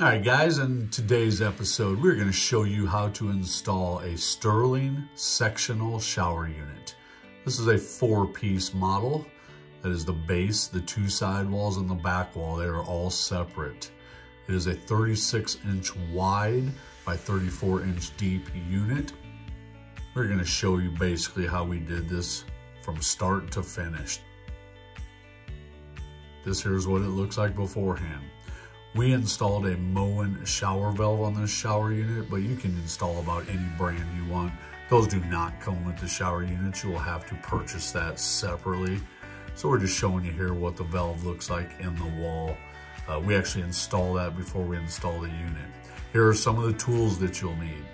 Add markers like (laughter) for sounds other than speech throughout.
All right, guys, in today's episode, we're going to show you how to install a Sterling sectional shower unit. This is a four-piece model. That is the base, the two side walls, and the back wall. They are all separate. It is a 36-inch wide by 34-inch deep unit. We're going to show you basically how we did this from start to finish. This here's what it looks like beforehand. We installed a Moen shower valve on this shower unit, but you can install about any brand you want. Those do not come with the shower units. You will have to purchase that separately. So we're just showing you here what the valve looks like in the wall. Uh, we actually install that before we install the unit. Here are some of the tools that you'll need.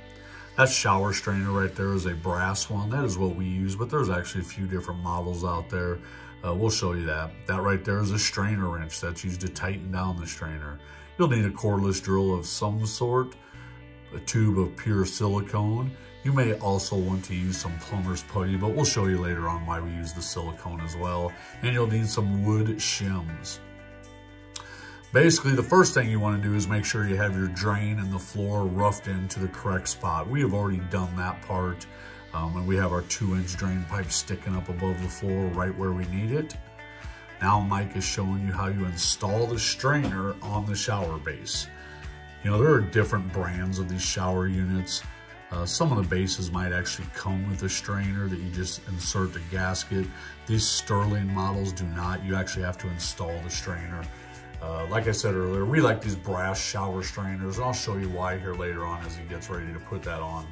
That shower strainer right there is a brass one. That is what we use, but there's actually a few different models out there. Uh, we'll show you that. That right there is a strainer wrench that's used to tighten down the strainer. You'll need a cordless drill of some sort, a tube of pure silicone. You may also want to use some plumber's putty, but we'll show you later on why we use the silicone as well. And you'll need some wood shims. Basically, the first thing you want to do is make sure you have your drain and the floor roughed into the correct spot. We have already done that part. Um, and we have our two inch drain pipe sticking up above the floor right where we need it. Now Mike is showing you how you install the strainer on the shower base. You know, there are different brands of these shower units. Uh, some of the bases might actually come with a strainer that you just insert the gasket. These Sterling models do not. You actually have to install the strainer. Uh, like I said earlier, we like these brass shower strainers. I'll show you why here later on as he gets ready to put that on.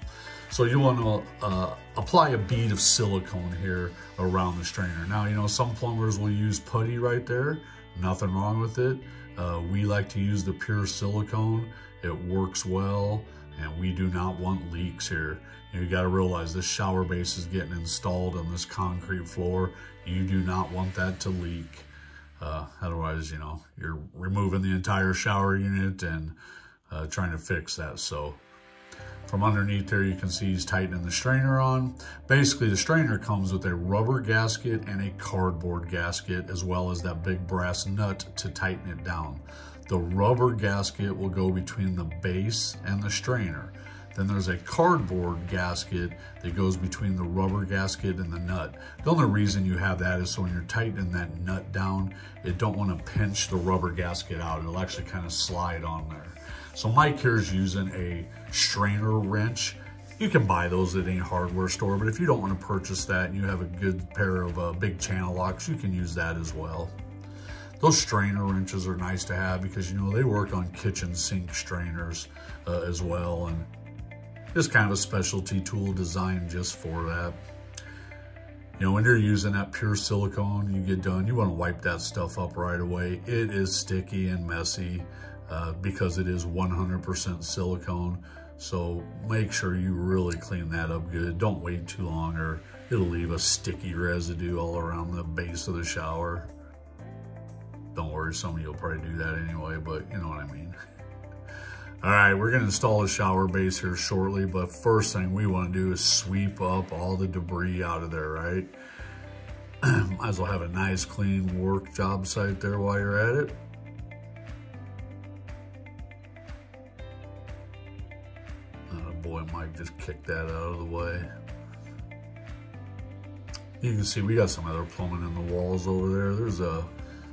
So you want to uh, apply a bead of silicone here around the strainer. Now, you know, some plumbers will use putty right there. Nothing wrong with it. Uh, we like to use the pure silicone. It works well, and we do not want leaks here. You got to realize this shower base is getting installed on this concrete floor. You do not want that to leak. Uh, otherwise, you know, you're removing the entire shower unit and uh, trying to fix that. So from underneath there, you can see he's tightening the strainer on. Basically, the strainer comes with a rubber gasket and a cardboard gasket, as well as that big brass nut to tighten it down. The rubber gasket will go between the base and the strainer. Then there's a cardboard gasket that goes between the rubber gasket and the nut. The only reason you have that is so when you're tightening that nut down, it don't want to pinch the rubber gasket out. It'll actually kind of slide on there. So Mike here is using a strainer wrench. You can buy those at any hardware store, but if you don't want to purchase that and you have a good pair of uh, big channel locks, you can use that as well. Those strainer wrenches are nice to have because, you know, they work on kitchen sink strainers uh, as well. And it's kind of a specialty tool designed just for that. You know, when you're using that pure silicone, you get done, you want to wipe that stuff up right away. It is sticky and messy uh, because it is 100% silicone. So make sure you really clean that up good. Don't wait too long or it'll leave a sticky residue all around the base of the shower. Don't worry, some of you will probably do that anyway, but you know what I mean. (laughs) All right, we're gonna install a shower base here shortly, but first thing we wanna do is sweep up all the debris out of there, right? (clears throat) Might as well have a nice clean work job site there while you're at it. Oh, boy, Mike just kicked that out of the way. You can see we got some other plumbing in the walls over there. There's a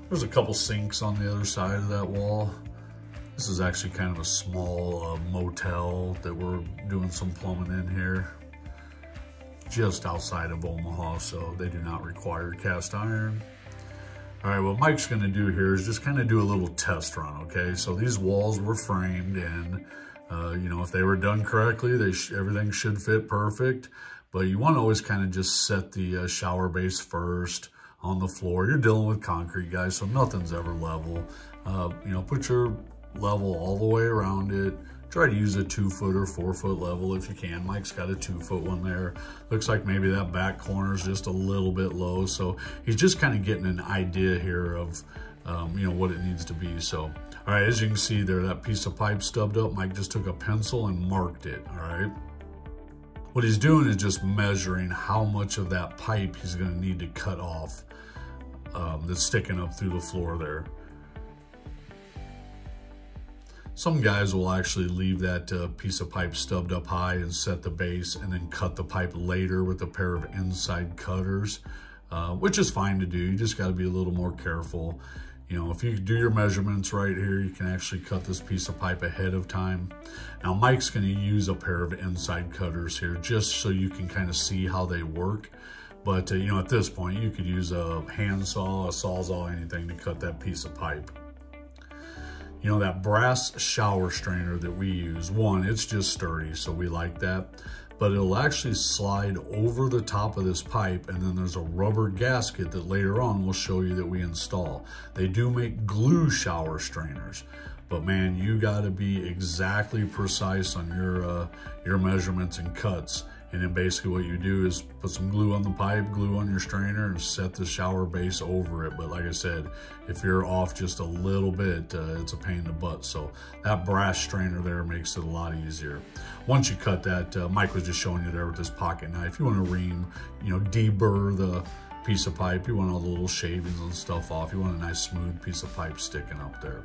there's a couple sinks on the other side of that wall. This is actually kind of a small uh, motel that we're doing some plumbing in here. Just outside of Omaha, so they do not require cast iron. All right, what Mike's gonna do here is just kind of do a little test run, okay? So these walls were framed and uh, you know, if they were done correctly, they sh everything should fit perfect. But you want to always kind of just set the uh, shower base first on the floor. You're dealing with concrete, guys, so nothing's ever level. Uh, you know, put your level all the way around it. Try to use a two foot or four foot level if you can. Mike's got a two foot one there. Looks like maybe that back corner is just a little bit low. So he's just kind of getting an idea here of, um, you know, what it needs to be. So all right, as you can see there, that piece of pipe stubbed up. Mike just took a pencil and marked it, all right? What he's doing is just measuring how much of that pipe he's gonna need to cut off um, that's sticking up through the floor there. Some guys will actually leave that uh, piece of pipe stubbed up high and set the base and then cut the pipe later with a pair of inside cutters, uh, which is fine to do. You just got to be a little more careful. You know, if you do your measurements right here, you can actually cut this piece of pipe ahead of time. Now, Mike's going to use a pair of inside cutters here just so you can kind of see how they work. But, uh, you know, at this point, you could use a handsaw, a sawzall, anything to cut that piece of pipe. You know, that brass shower strainer that we use, one, it's just sturdy, so we like that. But it'll actually slide over the top of this pipe, and then there's a rubber gasket that later on we'll show you that we install. They do make glue shower strainers, but man, you gotta be exactly precise on your, uh, your measurements and cuts and then basically what you do is put some glue on the pipe, glue on your strainer, and set the shower base over it. But like I said, if you're off just a little bit, uh, it's a pain in the butt. So that brass strainer there makes it a lot easier. Once you cut that, uh, Mike was just showing you there with this pocket knife. You want to ream, you know, deburr the piece of pipe. You want all the little shavings and stuff off. You want a nice smooth piece of pipe sticking up there.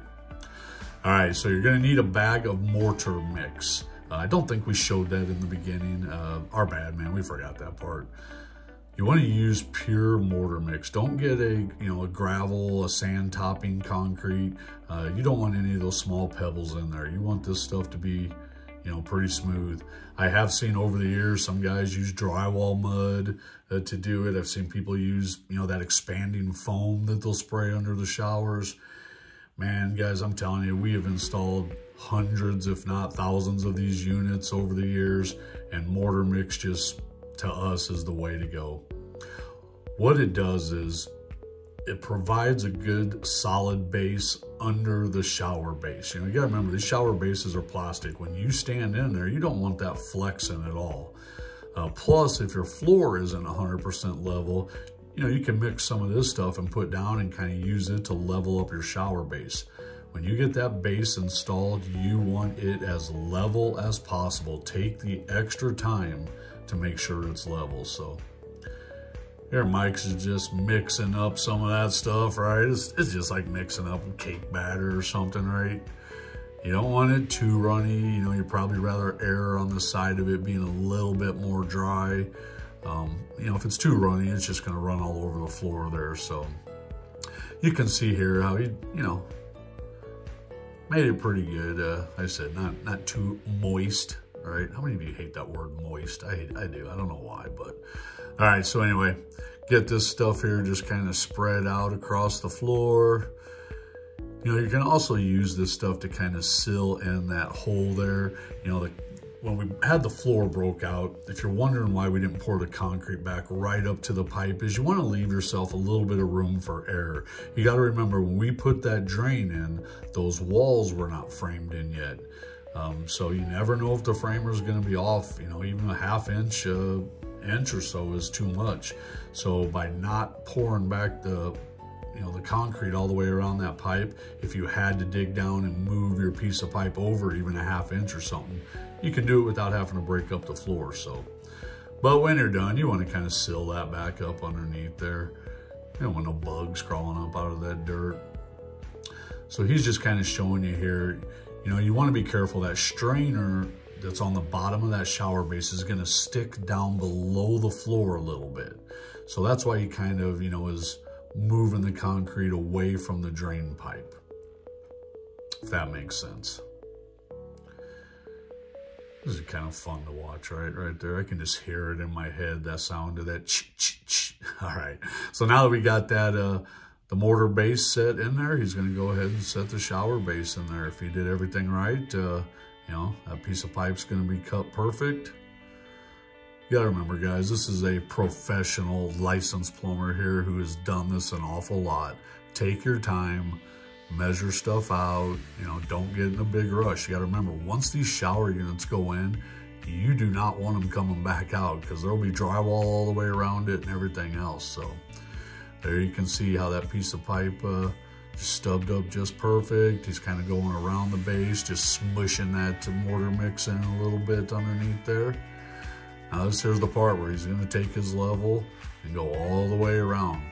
All right, so you're gonna need a bag of mortar mix. Uh, I don't think we showed that in the beginning. Uh, our bad, man. We forgot that part. You want to use pure mortar mix. Don't get a, you know, a gravel, a sand topping concrete. Uh, you don't want any of those small pebbles in there. You want this stuff to be, you know, pretty smooth. I have seen over the years, some guys use drywall mud uh, to do it. I've seen people use, you know, that expanding foam that they'll spray under the showers. Man, guys, I'm telling you, we have installed hundreds, if not thousands of these units over the years, and mortar mix just, to us, is the way to go. What it does is it provides a good solid base under the shower base. You know, you gotta remember these shower bases are plastic. When you stand in there, you don't want that flexing at all. Uh, plus, if your floor isn't 100% level, you know, you can mix some of this stuff and put down and kind of use it to level up your shower base. When you get that base installed, you want it as level as possible. Take the extra time to make sure it's level. So here Mike's is just mixing up some of that stuff, right? It's, it's just like mixing up cake batter or something, right? You don't want it too runny. You know, you'd probably rather err on the side of it being a little bit more dry. Um, you know, if it's too runny, it's just going to run all over the floor there. So you can see here how he, you know, made it pretty good. Uh, like I said, not not too moist, right? How many of you hate that word moist? I I do. I don't know why, but all right. So anyway, get this stuff here just kind of spread out across the floor. You know, you can also use this stuff to kind of seal in that hole there. You know, the when we had the floor broke out, if you're wondering why we didn't pour the concrete back right up to the pipe, is you want to leave yourself a little bit of room for error. You got to remember when we put that drain in, those walls were not framed in yet. Um, so you never know if the framer is going to be off, you know, even a half inch, uh, inch or so is too much. So by not pouring back the you know, the concrete all the way around that pipe, if you had to dig down and move your piece of pipe over even a half inch or something, you can do it without having to break up the floor. So, but when you're done, you want to kind of seal that back up underneath there. You don't want no bugs crawling up out of that dirt. So he's just kind of showing you here, you know, you want to be careful. That strainer that's on the bottom of that shower base is going to stick down below the floor a little bit. So that's why he kind of, you know, is moving the concrete away from the drain pipe, if that makes sense. This is kind of fun to watch, right? Right there. I can just hear it in my head, that sound of that ch ch ch. (laughs) All right. So now that we got that, uh, the mortar base set in there, he's going to go ahead and set the shower base in there. If he did everything right, uh, you know, that piece of pipe's going to be cut perfect. You gotta remember, guys, this is a professional licensed plumber here who has done this an awful lot. Take your time, measure stuff out, you know, don't get in a big rush. You gotta remember, once these shower units go in, you do not want them coming back out because there'll be drywall all the way around it and everything else. So there you can see how that piece of pipe uh, just stubbed up just perfect. He's kind of going around the base, just smushing that mortar mix in a little bit underneath there. Now this here's the part where he's gonna take his level and go all the way around.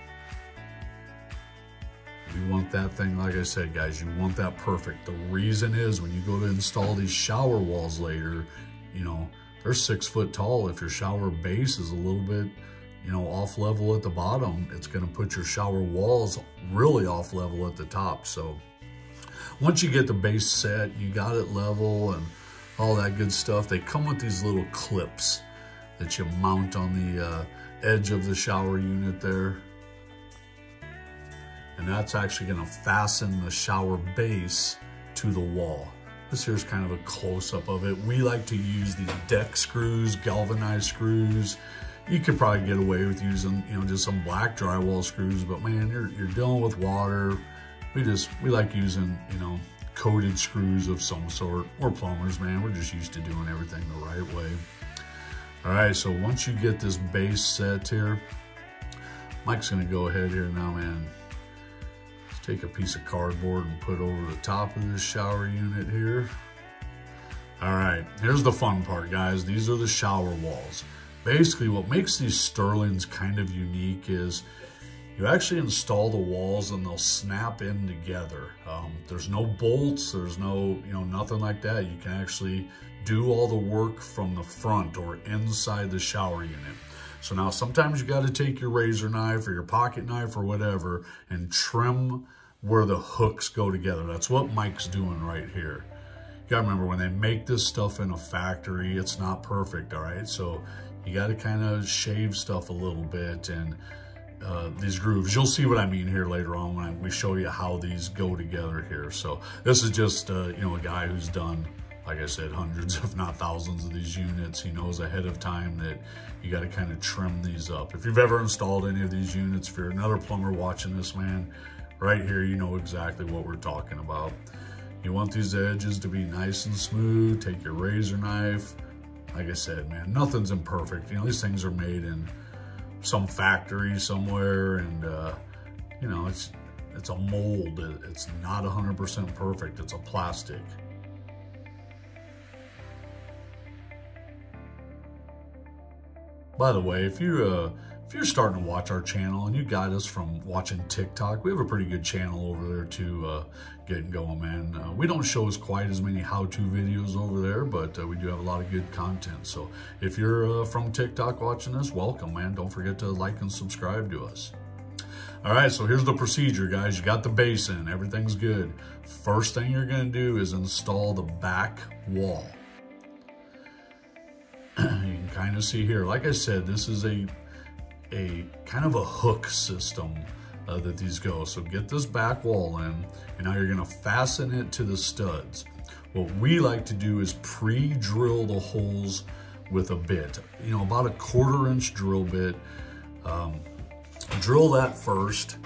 We want that thing, like I said, guys, you want that perfect. The reason is when you go to install these shower walls later, you know, they're six foot tall. If your shower base is a little bit, you know, off level at the bottom, it's gonna put your shower walls really off level at the top. So once you get the base set, you got it level and all that good stuff, they come with these little clips that you mount on the uh, edge of the shower unit there. And that's actually gonna fasten the shower base to the wall. This here's kind of a close-up of it. We like to use these deck screws, galvanized screws. You could probably get away with using, you know, just some black drywall screws, but man, you're, you're dealing with water. We just, we like using, you know, coated screws of some sort. We're plumbers, man. We're just used to doing everything the right way. All right, so once you get this base set here, Mike's gonna go ahead here now, man. Take a piece of cardboard and put over the top of this shower unit here. All right, here's the fun part, guys. These are the shower walls. Basically, what makes these Sterlings kind of unique is you actually install the walls and they'll snap in together. Um, there's no bolts, there's no, you know, nothing like that. You can actually do all the work from the front or inside the shower unit. So now sometimes you got to take your razor knife or your pocket knife or whatever and trim where the hooks go together. That's what Mike's doing right here. You got to remember when they make this stuff in a factory, it's not perfect, all right? So you got to kind of shave stuff a little bit and uh, these grooves. You'll see what I mean here later on when I, we show you how these go together here. So this is just, uh, you know, a guy who's done like I said, hundreds, (laughs) if not thousands of these units. He knows ahead of time that you got to kind of trim these up. If you've ever installed any of these units, if you're another plumber watching this, man, right here, you know exactly what we're talking about. You want these edges to be nice and smooth. Take your razor knife. Like I said, man, nothing's imperfect. You know, these things are made in some factory somewhere and, uh, you know, it's, it's a mold. It's not 100% perfect. It's a plastic. By the way, if you uh, if you're starting to watch our channel and you got us from watching TikTok, we have a pretty good channel over there to uh, getting going, man. Uh, we don't show us quite as many how-to videos over there, but uh, we do have a lot of good content. So if you're uh, from TikTok watching this, welcome, man. Don't forget to like and subscribe to us. All right, so here's the procedure, guys. You got the base in, everything's good. First thing you're gonna do is install the back wall. Kind of see here, like I said, this is a, a kind of a hook system uh, that these go. So get this back wall in, and now you're gonna fasten it to the studs. What we like to do is pre-drill the holes with a bit. You know, about a quarter inch drill bit. Um, drill that first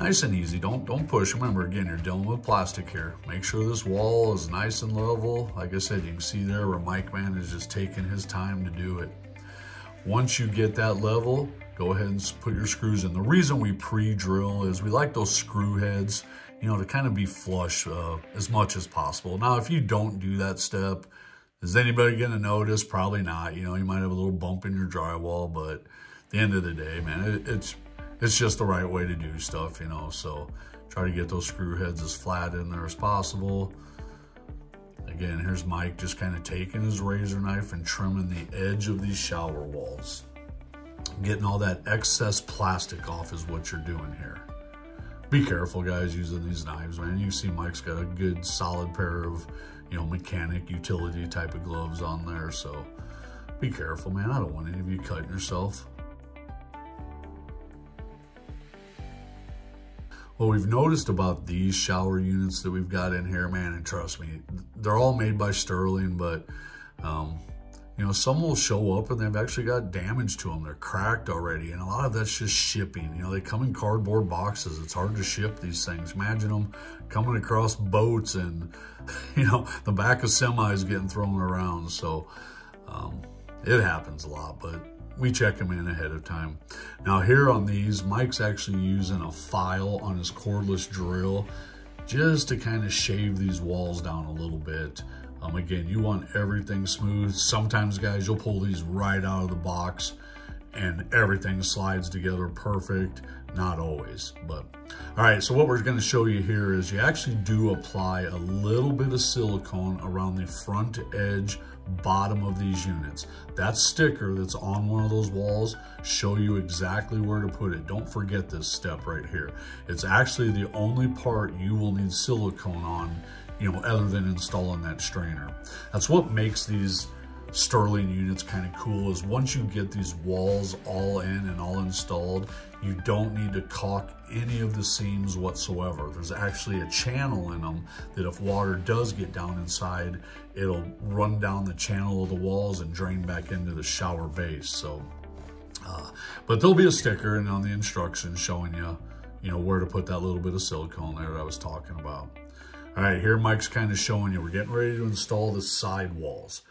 Nice and easy, don't, don't push. Remember, again, you're dealing with plastic here. Make sure this wall is nice and level. Like I said, you can see there where Mike Man is just taking his time to do it. Once you get that level, go ahead and put your screws in. The reason we pre-drill is we like those screw heads, you know, to kind of be flush uh, as much as possible. Now, if you don't do that step, is anybody going to notice? Probably not. You know, you might have a little bump in your drywall, but at the end of the day, man, it, it's it's just the right way to do stuff, you know. So try to get those screw heads as flat in there as possible. Again, here's Mike just kind of taking his razor knife and trimming the edge of these shower walls. Getting all that excess plastic off is what you're doing here. Be careful, guys, using these knives, man. You see Mike's got a good solid pair of, you know, mechanic utility type of gloves on there. So be careful, man. I don't want any of you cutting yourself. What we've noticed about these shower units that we've got in here, man, and trust me, they're all made by Sterling, but, um, you know, some will show up and they've actually got damage to them. They're cracked already, and a lot of that's just shipping. You know, they come in cardboard boxes. It's hard to ship these things. Imagine them coming across boats and, (laughs) you know, the back of semis getting thrown around. So, um, it happens a lot, but we check them in ahead of time. Now here on these, Mike's actually using a file on his cordless drill just to kind of shave these walls down a little bit. Um, again, you want everything smooth. Sometimes guys, you'll pull these right out of the box and everything slides together perfect. Not always, but all right. So what we're gonna show you here is you actually do apply a little bit of silicone around the front edge bottom of these units. That sticker that's on one of those walls show you exactly where to put it. Don't forget this step right here. It's actually the only part you will need silicone on, you know, other than installing that strainer. That's what makes these Sterling units kind of cool is once you get these walls all in and all installed, you don't need to caulk any of the seams whatsoever. There's actually a channel in them that if water does get down inside, it'll run down the channel of the walls and drain back into the shower base. So, uh, but there'll be a sticker and on the instructions showing you, you know, where to put that little bit of silicone there that I was talking about. All right, here Mike's kind of showing you, we're getting ready to install the side walls.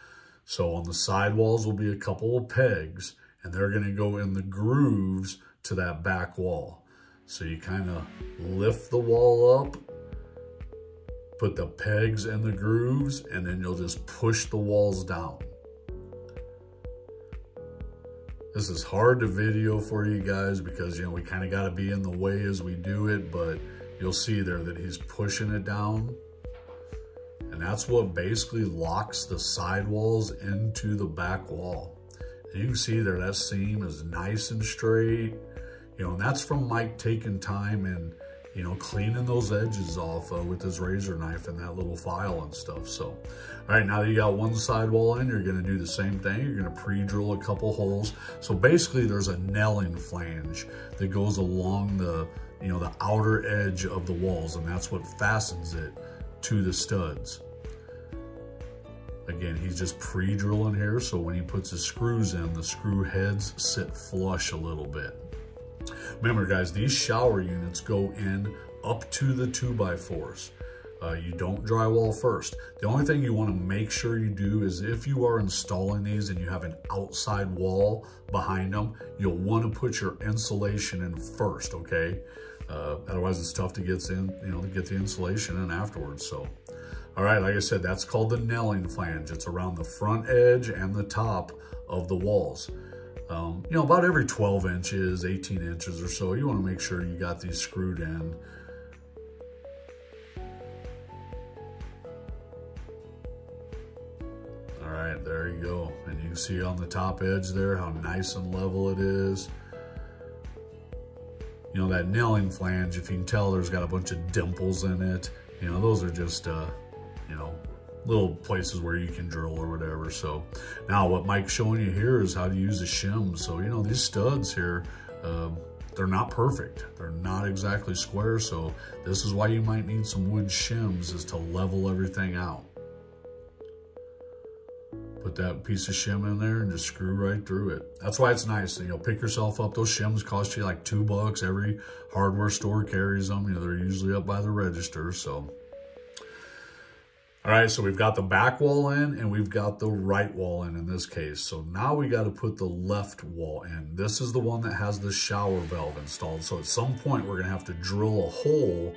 So on the sidewalls will be a couple of pegs and they're going to go in the grooves to that back wall. So you kind of lift the wall up, put the pegs in the grooves, and then you'll just push the walls down. This is hard to video for you guys because, you know, we kind of got to be in the way as we do it, but you'll see there that he's pushing it down and that's what basically locks the sidewalls into the back wall. And you can see there, that seam is nice and straight. You know, and that's from Mike taking time and, you know, cleaning those edges off uh, with his razor knife and that little file and stuff. So, all right, now that you got one sidewall in, you're gonna do the same thing. You're gonna pre-drill a couple holes. So basically there's a nailing flange that goes along the, you know, the outer edge of the walls and that's what fastens it to the studs. Again, he's just pre-drilling here, so when he puts his screws in, the screw heads sit flush a little bit. Remember guys, these shower units go in up to the 2x4s. Uh, you don't drywall first. The only thing you want to make sure you do is if you are installing these and you have an outside wall behind them, you'll want to put your insulation in first, okay? Uh, otherwise, it's tough to get in, you know, to get the insulation in afterwards. So, all right, like I said, that's called the nailing flange. It's around the front edge and the top of the walls. Um, you know, about every 12 inches, 18 inches or so, you want to make sure you got these screwed in. All right, there you go. And you can see on the top edge there how nice and level it is you know, that nailing flange, if you can tell, there's got a bunch of dimples in it. You know, those are just, uh, you know, little places where you can drill or whatever. So now what Mike's showing you here is how to use a shim. So, you know, these studs here, uh, they're not perfect. They're not exactly square. So this is why you might need some wood shims is to level everything out. Put that piece of shim in there and just screw right through it. That's why it's nice. You know, pick yourself up. Those shims cost you like two bucks. Every hardware store carries them. You know, they're usually up by the register. So, all right, so we've got the back wall in and we've got the right wall in in this case. So now we got to put the left wall in. This is the one that has the shower valve installed. So at some point we're going to have to drill a hole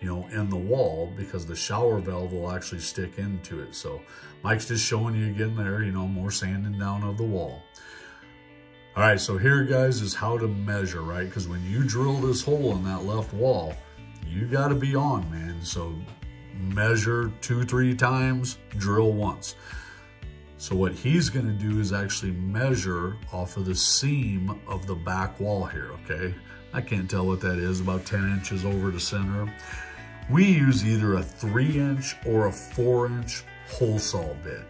you know, in the wall because the shower valve will actually stick into it. So Mike's just showing you again there, you know, more sanding down of the wall. All right, so here, guys, is how to measure, right? Because when you drill this hole in that left wall, you got to be on, man. So measure two, three times, drill once. So what he's going to do is actually measure off of the seam of the back wall here, okay? I can't tell what that is, about 10 inches over the center. We use either a three inch or a four inch hole saw bit.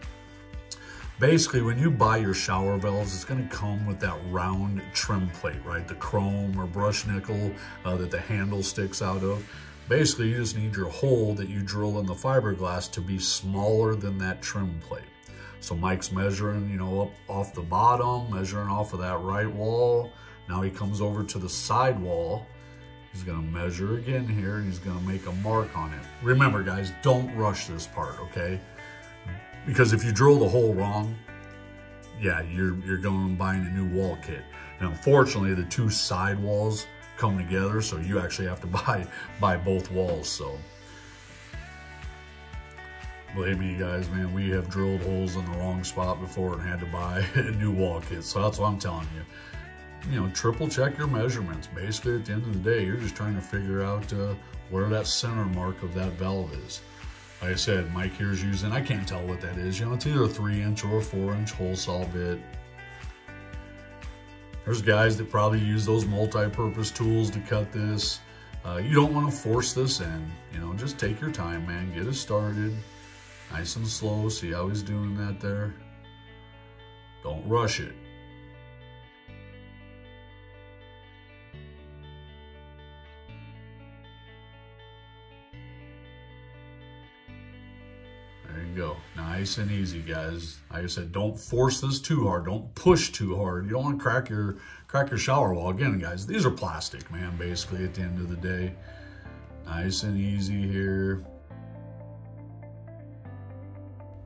Basically, when you buy your shower valves, it's gonna come with that round trim plate, right? The chrome or brush nickel uh, that the handle sticks out of. Basically, you just need your hole that you drill in the fiberglass to be smaller than that trim plate. So Mike's measuring, you know, up off the bottom, measuring off of that right wall. Now he comes over to the side wall He's gonna measure again here and he's gonna make a mark on it. Remember guys, don't rush this part, okay? Because if you drill the hole wrong, yeah, you're, you're going and buying a new wall kit. And unfortunately, the two side walls come together, so you actually have to (laughs) buy, buy both walls, so. Believe me, guys, man, we have drilled holes in the wrong spot before and had to buy (laughs) a new wall kit. So that's what I'm telling you you know, triple check your measurements. Basically, at the end of the day, you're just trying to figure out uh, where that center mark of that valve is. Like I said, Mike here's using, I can't tell what that is. You know, it's either a three inch or a four inch hole saw bit. There's guys that probably use those multi-purpose tools to cut this. Uh, you don't want to force this in. You know, just take your time, man. Get it started. Nice and slow. See how he's doing that there? Don't rush it. There you go. Nice and easy, guys. Like I said, don't force this too hard. Don't push too hard. You don't want to crack your crack your shower wall. Again, guys, these are plastic, man, basically, at the end of the day. Nice and easy here.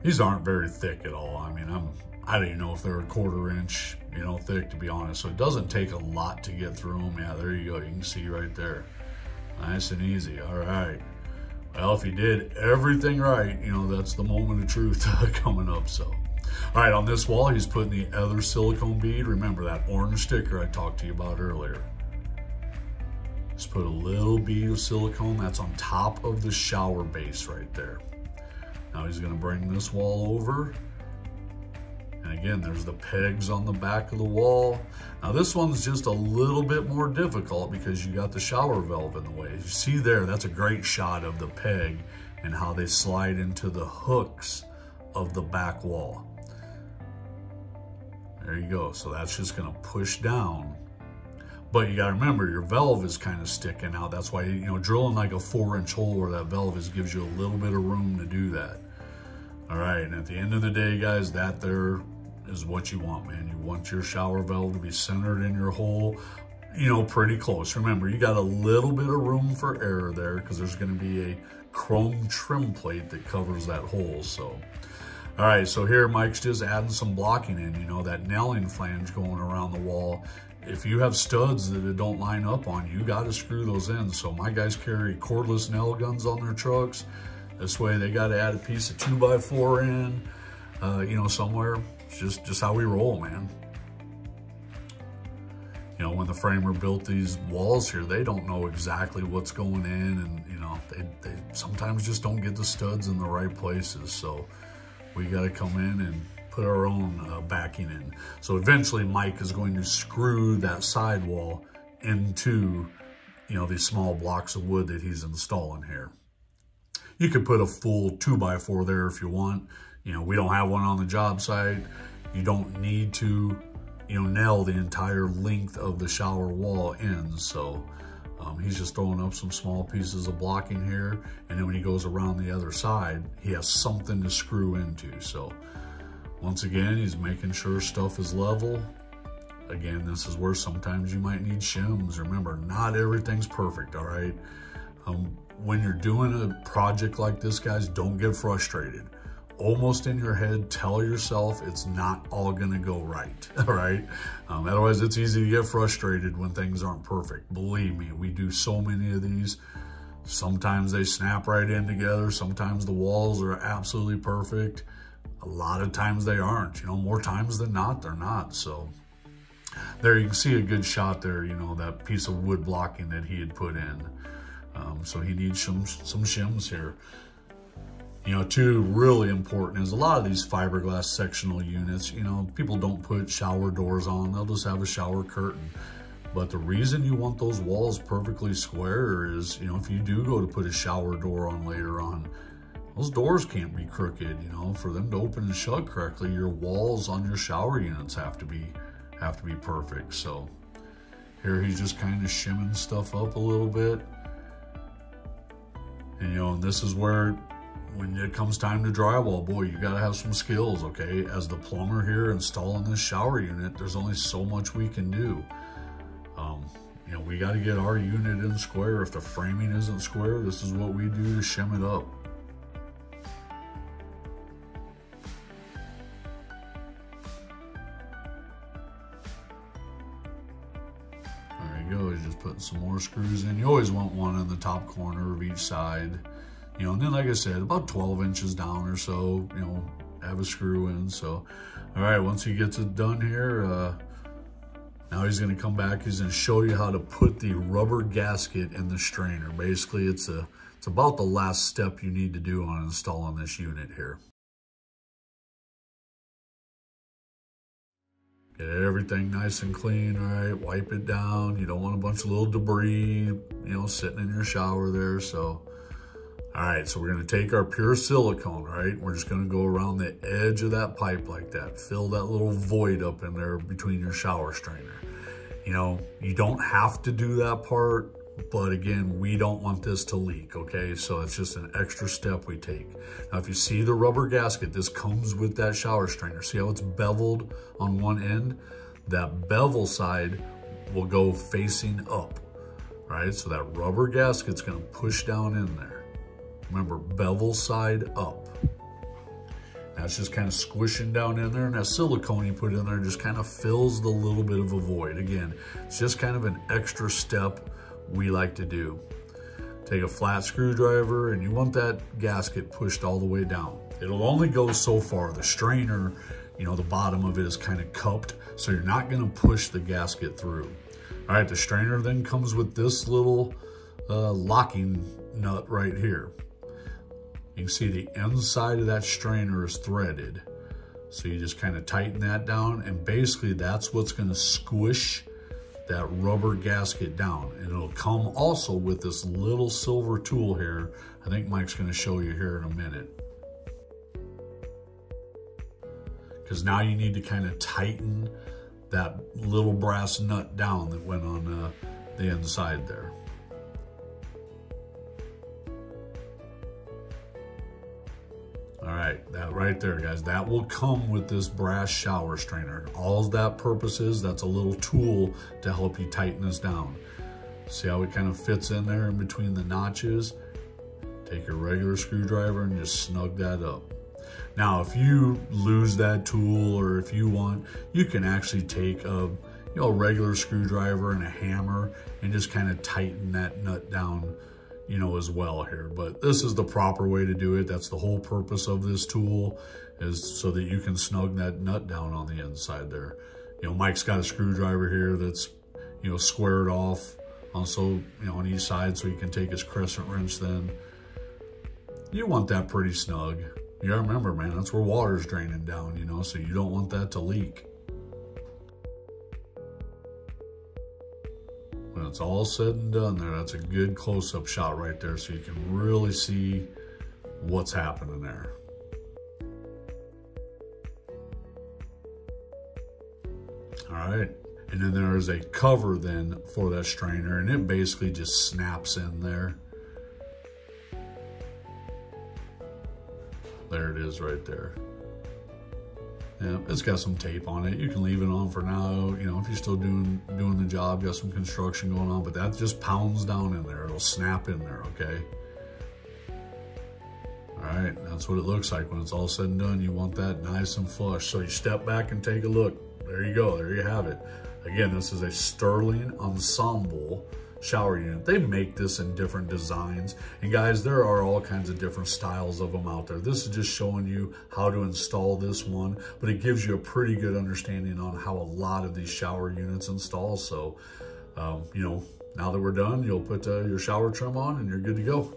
These aren't very thick at all. I mean, I'm, I don't even know if they're a quarter inch, you know, thick, to be honest. So it doesn't take a lot to get through them. Yeah, there you go. You can see right there. Nice and easy. All right. Well, if he did everything right, you know, that's the moment of truth (laughs) coming up. So, all right, on this wall, he's putting the other silicone bead. Remember that orange sticker I talked to you about earlier. Just put a little bead of silicone. That's on top of the shower base right there. Now he's gonna bring this wall over and again, there's the pegs on the back of the wall. Now this one's just a little bit more difficult because you got the shower valve in the way. As You see there, that's a great shot of the peg and how they slide into the hooks of the back wall. There you go. So that's just gonna push down. But you gotta remember, your valve is kind of sticking out. That's why, you know, drilling like a four inch hole where that valve is gives you a little bit of room to do that. All right, and at the end of the day, guys, that there is what you want, man. You want your shower valve to be centered in your hole, you know, pretty close. Remember, you got a little bit of room for error there because there's going to be a chrome trim plate that covers that hole. So, all right, so here Mike's just adding some blocking in, you know, that nailing flange going around the wall. If you have studs that don't line up on, you got to screw those in. So my guys carry cordless nail guns on their trucks. This way they got to add a piece of two by four in, uh, you know, somewhere. It's just, just how we roll, man. You know, when the framer built these walls here, they don't know exactly what's going in and, you know, they, they sometimes just don't get the studs in the right places. So we got to come in and put our own uh, backing in. So eventually Mike is going to screw that sidewall into, you know, these small blocks of wood that he's installing here. You could put a full two by four there if you want. You know, we don't have one on the job site. You don't need to, you know, nail the entire length of the shower wall in. So um, he's just throwing up some small pieces of blocking here. And then when he goes around the other side, he has something to screw into. So once again, he's making sure stuff is level. Again, this is where sometimes you might need shims. Remember, not everything's perfect, all right? Um, when you're doing a project like this, guys, don't get frustrated almost in your head, tell yourself it's not all gonna go right, (laughs) all right? Um, otherwise, it's easy to get frustrated when things aren't perfect. Believe me, we do so many of these. Sometimes they snap right in together. Sometimes the walls are absolutely perfect. A lot of times they aren't, you know, more times than not, they're not. So there you can see a good shot there, you know, that piece of wood blocking that he had put in. Um, so he needs some, some shims here. You know, two really important is a lot of these fiberglass sectional units, you know, people don't put shower doors on, they'll just have a shower curtain. But the reason you want those walls perfectly square is, you know, if you do go to put a shower door on later on, those doors can't be crooked, you know, for them to open and shut correctly, your walls on your shower units have to be, have to be perfect. So here he's just kind of shimming stuff up a little bit. You know, this is where when it comes time to drywall, boy, you gotta have some skills, okay? As the plumber here installing this shower unit, there's only so much we can do. Um, you know, we gotta get our unit in square. If the framing isn't square, this is what we do to shim it up. Some more screws in. You always want one in the top corner of each side. You know, and then like I said, about 12 inches down or so, you know, have a screw in. So, all right, once he gets it done here, uh, Now he's gonna come back, he's gonna show you how to put the rubber gasket in the strainer. Basically, it's a it's about the last step you need to do on installing this unit here. Get everything nice and clean, all right? Wipe it down. You don't want a bunch of little debris, you know, sitting in your shower there. So, all right, so we're gonna take our pure silicone, right? We're just gonna go around the edge of that pipe like that. Fill that little void up in there between your shower strainer. You know, you don't have to do that part but again, we don't want this to leak, okay? So it's just an extra step we take. Now, if you see the rubber gasket, this comes with that shower strainer. See how it's beveled on one end? That bevel side will go facing up, right? So that rubber gasket's gonna push down in there. Remember, bevel side up. That's just kind of squishing down in there and that silicone you put in there just kind of fills the little bit of a void. Again, it's just kind of an extra step we like to do. Take a flat screwdriver and you want that gasket pushed all the way down. It'll only go so far. The strainer, you know, the bottom of it is kind of cupped, so you're not gonna push the gasket through. All right, the strainer then comes with this little uh, locking nut right here. You can see the inside of that strainer is threaded. So you just kind of tighten that down and basically that's what's gonna squish that rubber gasket down. And it'll come also with this little silver tool here. I think Mike's gonna show you here in a minute. Because now you need to kind of tighten that little brass nut down that went on uh, the inside there. All right, that right there, guys, that will come with this brass shower strainer. All that purpose is, that's a little tool to help you tighten this down. See how it kind of fits in there in between the notches? Take your regular screwdriver and just snug that up. Now, if you lose that tool or if you want, you can actually take a you know, regular screwdriver and a hammer and just kind of tighten that nut down you know, as well here. But this is the proper way to do it. That's the whole purpose of this tool is so that you can snug that nut down on the inside there. You know, Mike's got a screwdriver here that's, you know, squared off also, you know, on each side so he can take his crescent wrench then. You want that pretty snug. You gotta remember, man, that's where water's draining down, you know, so you don't want that to leak. When it's all said and done there, that's a good close-up shot right there so you can really see what's happening there. All right, and then there's a cover then for that strainer and it basically just snaps in there. There it is right there. It's got some tape on it. You can leave it on for now. You know, if you're still doing doing the job, got some construction going on, but that just pounds down in there. It'll snap in there, okay? All right, that's what it looks like when it's all said and done. You want that nice and flush. So you step back and take a look. There you go, there you have it. Again, this is a Sterling Ensemble shower unit. They make this in different designs. And guys, there are all kinds of different styles of them out there. This is just showing you how to install this one, but it gives you a pretty good understanding on how a lot of these shower units install. So, um, you know, now that we're done, you'll put uh, your shower trim on and you're good to go.